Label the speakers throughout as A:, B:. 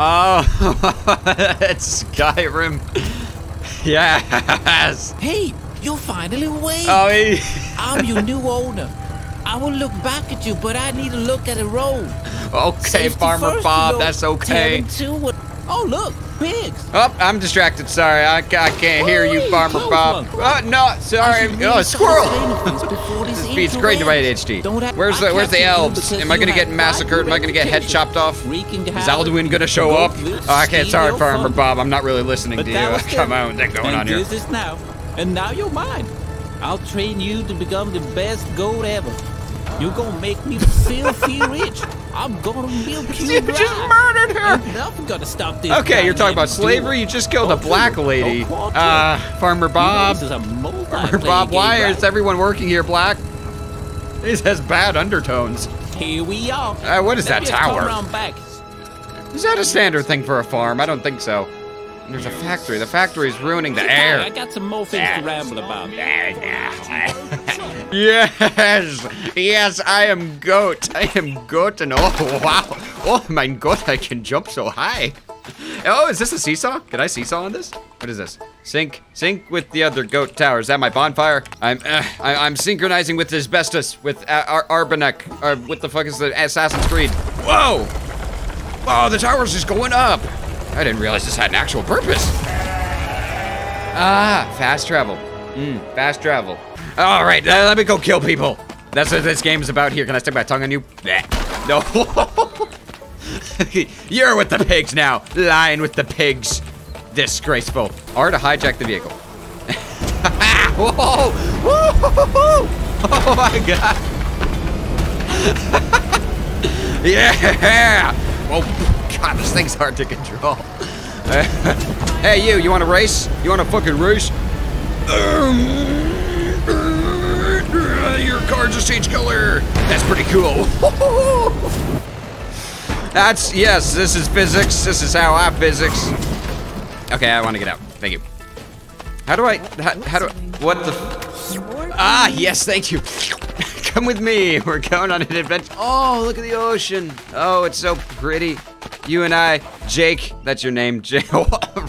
A: Oh, it's Skyrim. Yes.
B: Hey, you're finally awake.
A: Oh, he,
B: I'm your new owner. I will look back at you, but I need to look at the road.
A: okay,
B: Safety
A: Farmer
B: first,
A: Bob,
B: you know.
A: that's okay.
B: Tell them to what- Oh, look, pigs.
A: Oh, I'm distracted. Sorry, I, I can't hear you, Farmer Bob.
B: one.
A: Oh no, sorry. Oh,
B: really
A: a squirrel.
B: start saying things this
A: beats great
B: ends.
A: ADHD. Where's the Where's the elves? Am I gonna get massacred? Am I gonna get head chopped off? Is. Alduin gonna show up? Oh, I can't. Sorry, Farmer. Bob. I'm not really listening
B: But
A: to you. Come on, what's going
B: and
A: on here?
B: this is now. And now you're mine. I'll train you to become the best goat ever. You're gonna make me filthy rich. I'm gonna milk you
A: You
B: dry.
A: just murdered her.
B: Nothing gonna stop this.
A: Okay, you're talking about slavery.
B: duo.
A: You just killed a black lady.
B: okay.
A: Uh, Farmer
B: You know
A: Bob.
B: this is a
A: Farmer Bob, why
B: game,
A: is everyone working here black? This has bad undertones.
B: Here we are.
A: Uh, what is that
B: Maybe I'll
A: tower?
B: back.
A: Is that a standard thing for a farm? I don't think so. There's a factory. The factory is ruining the
B: Hey, I got some more things to ramble about.
A: yes, yes, I am goat. I am goat, and oh wow, oh my god, I can jump so high. Oh, is this a seesaw? Can I seesaw on this? What is this? Sync, sync with the other goat tower. Is that my bonfire? I'm, uh, I, I'm synchronizing with asbestos, with uh, Ar Arbanek, or what the fuck is the Assassin's Creed? Whoa! Oh, the tower's just going up. I didn't realize this had an actual purpose. Ah, fast travel. Mm, fast travel. All right, uh, let me go kill people. That's what this game is about here. Can I stick my tongue on you? No. You're with the pigs now. Lying with the pigs. Disgraceful. Or to hijack the vehicle. Whoa! Whoa! Oh my god. yeah! Oh god, this thing's hard to control. hey you, you want to race? You want to fucking race? Your car just changed color. That's pretty cool. That's yes. This is physics. This is how I physics. Okay, I want to get out. Thank you. How do I? How, how do? I, what the? Ah, yes. Thank you. Come with me. We're going on an adventure. Oh, look at the ocean. Oh, it's so pretty. You and I, Jake. That's your name, Jake.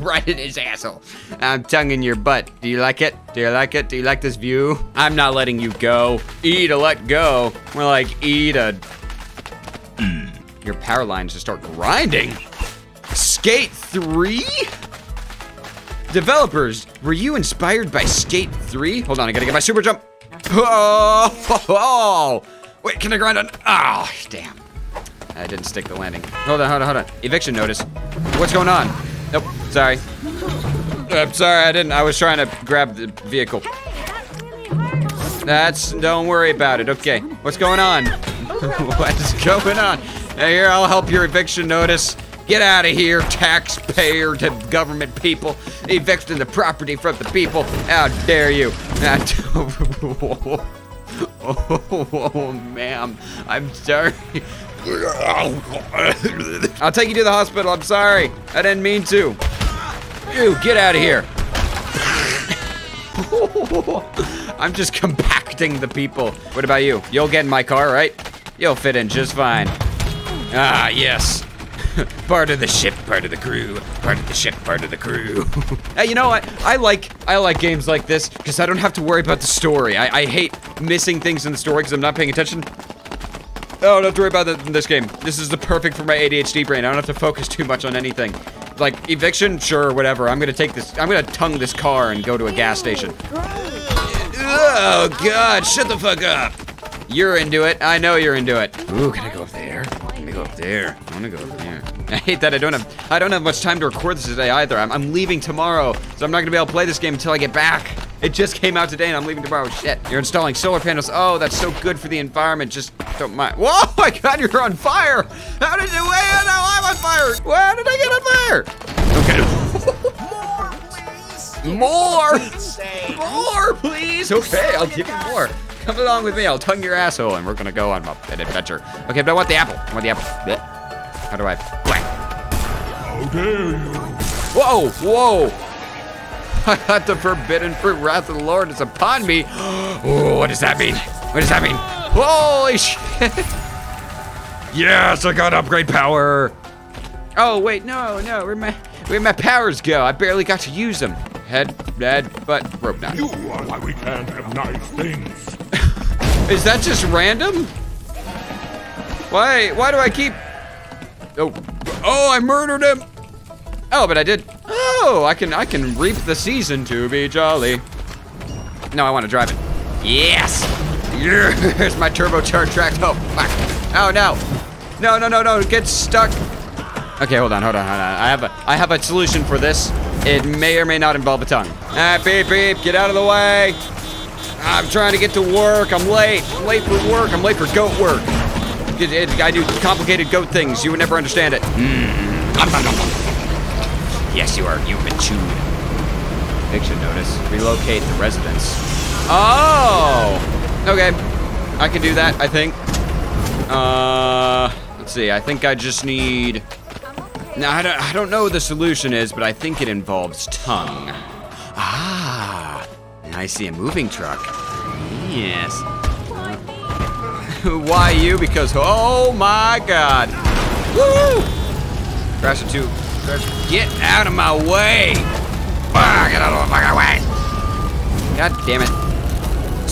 A: right in his asshole. I'm tonguing your butt. Do you like it? Do you like it? Do you like this view? I'm not letting you go. E to let go. We're like E to your power lines just start grinding. Skate 3? Developers, were you inspired by Skate 3? Hold on, I gotta get my super jump. Oh, oh, oh. Wait, can I grind on? Oh, damn. I didn't stick the landing. Hold on, hold on, hold on. Eviction notice. What's going on? Nope, sorry. I'm sorry, I didn't. I was trying to grab the vehicle. That's, don't worry about it. Okay, what's going on? what's going on? Hey, here, I'll help your eviction notice. Get out of here, taxpayer to government people. Evicting the property from the people. How dare you? Oh, ma'am. I'm sorry. I'll take you to the hospital. I'm sorry. I didn't mean to. You, get out of here. I'm just compacting the people. What about you? You'll get in my car, right? You'll fit in just fine. Ah, yes. part of the ship, part of the crew. Part of the ship, part of the crew. hey, you know what? I like I like games like this because I don't have to worry about the story. I, I hate missing things in the story because I'm not paying attention. Oh, don't worry about that in this game. This is the perfect for my ADHD brain. I don't have to focus too much on anything. Like eviction, sure, whatever. I'm gonna take this. I'm gonna tongue this car and go to a gas station. Oh God! Shut the fuck up. You're into it. I know you're into it. Ooh, can I go up there? Up there? I wanna go up there. I hate that I don't have I don't have much time to record this today either. I'm, I'm leaving tomorrow, so I'm not gonna be able to play this game until I get back. It just came out today and I'm leaving tomorrow. Shit. You're installing solar panels. Oh, that's so good for the environment. Just don't mind. Whoa, my god, you're on fire! How did you wait? Now I'm on fire! Where did I get on fire? Okay. More! Please! More, please! Okay, I'll give you more. Come along with me, I'll tongue your asshole and we're gonna go on an adventure. Okay, but I want the apple. I want the apple. Blech. How do I? Blank.
C: How dare you?
A: Whoa, whoa! I got the forbidden fruit. Wrath of the Lord is upon me. Oh, what does that mean? What does that mean? Holy shit! Yes, I got upgrade power. Oh, wait, no, no, where'd my, where'd my powers go? I barely got to use them. Head, head, butt, rope knot.
C: You are why we can't have nice things.
A: Is that just random? Why, why do I keep, oh, oh, I murdered him. Oh, but I did, oh, I can, I can reap the season to be jolly. No, I want to drive it. Yes! Here's my turbocharged track. Oh, fuck. Oh, no. No, no, no, no, get stuck. Okay, hold on, hold on, hold on. I have a, I have a solution for this. It may or may not involve a tongue. Ah, beep, beep, get out of the way. I'm trying to get to work. I'm late. I'm late for work. I'm late for goat work. It- it- I do complicated goat things. You would never understand it. Mm. Yes, you are. You've been chewed. Eviction notice. Relocate the residence. Oh! Okay. I can do that, I think. Uh, let's see. I think I just need... Now, I don't, I don't know what the solution is, but I think it involves tongue. Ah, I see a moving truck. Yes. Why you? Because, oh my god. Woo! Crash it too. Crash. Get out of my way! Ah, get out of my way! God damn it.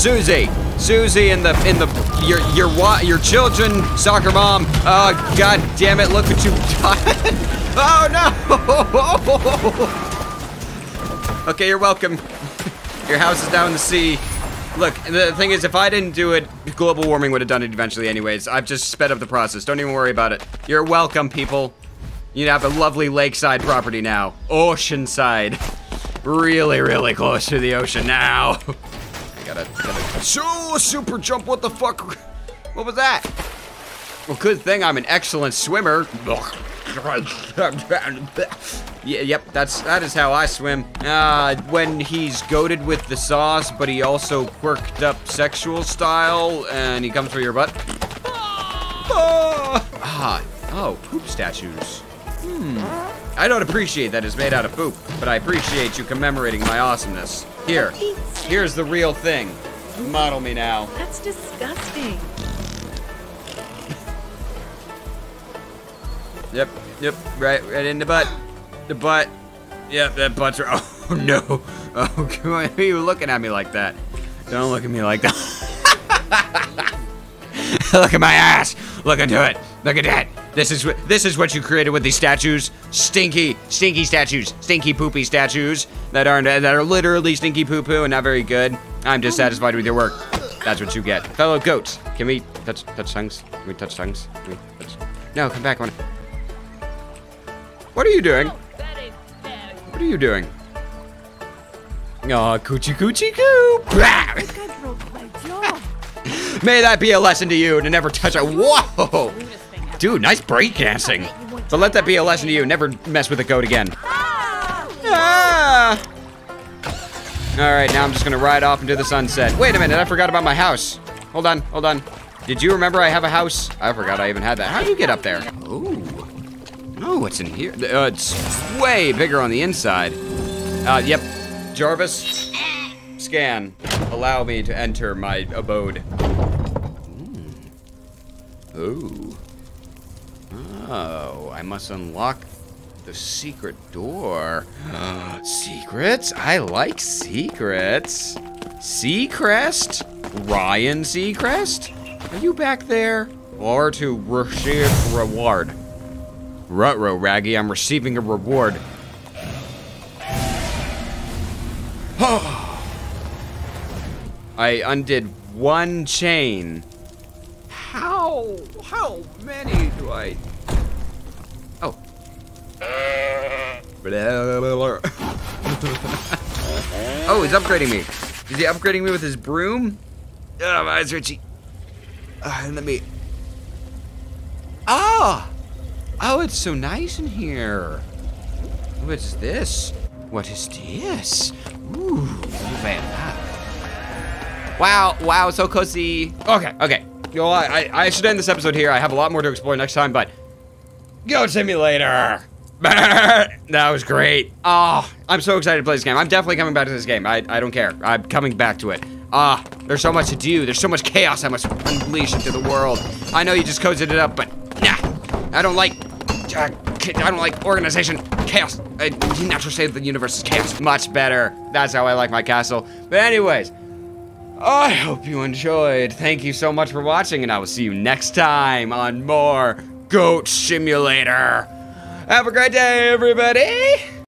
A: Susie! Susie and the in the your your your children, soccer mom. Oh god damn it, look what you've done. Oh no! Okay, you're welcome. Your house is down in the sea. Look, the thing is, if I didn't do it, global warming would have done it eventually anyways. I've just sped up the process. Don't even worry about it. You're welcome, people. You have a lovely lakeside property now. Oceanside. Really, really close to the ocean now. Gotta, so super jump, what the fuck? What was that? Well, good thing I'm an excellent swimmer. Yeah, yep, that's that is how I swim. Uh, when he's goaded with the sauce, but he also quirked up sexual style, and he comes for your butt. Ah, ah, oh, poop statues. Hmm. I don't appreciate that it's made out of poop, but I appreciate you commemorating my awesomeness. Here, here's the real thing. Model me now.
D: That's disgusting.
A: Yep, yep, right, right in the butt. The butt. Yep, that butt's right. Oh no. Oh, come on. Why are you looking at me like that? Don't look at me like that. look at my ass. Look into it. Look at that. This is what this is what you created with these statues. Stinky, stinky statues. Stinky poopy statues that aren't that are literally stinky poo poo and not very good. I'm dissatisfied with your work. That's what you get. Fellow goats. Can we touch touch tongues? Can we touch tongues? Can we touch? No, come back. Wanna- What are you doing? What are you doing? Aw, coochie coochie coo! Blah!
D: This guy broke my jaw.
A: May that be a lesson to you to never touch a- Whoa! Dude, nice breakdancing. But let that be a lesson to you. Never mess with a goat again. Ah! Alright, now I'm just gonna ride off into the sunset. Wait a minute, I forgot about my house. Hold on, hold on. Did you remember I have a house? I forgot I even had that. How'd you get up there? Ooh. Oh, what's in here? Uh, it's way bigger on the inside. Uh, yep. Jarvis, scan. Allow me to enter my abode. Ooh. Oh, I must unlock the secret door. secrets? I like secrets. Seacrest? Ryan Seacrest? Are you back there? Or to receive reward? Rutro, Raggy, I'm receiving a reward. I undid one chain. How? How many do I? Oh. oh, he's upgrading me. Is he upgrading me with his broom? Oh, my eyes are itchy. Uh, let me. Ah! Oh, it's so nice in here. What's this? What is this? Ooh. Wow, wow, so cozy. Okay, okay. Know what? I, I should end this episode here. I have a lot more to explore next time, but Goat Simulator. that was great. Oh, I'm so excited to play this game. I'm definitely coming back to this game. I, I don't care. I'm coming back to it. Ah, there's so much to do. There's so much chaos I must unleash into the world. I know you just cozied it up, but nah, I don't like. I don't like organization. Chaos. Uh, natural state of the universe is chaos. Much better. That's how I like my castle. But anyways, I hope you enjoyed. Thank you so much for watching, and I will see you next time on more Goat Simulator. Have a great day, everybody.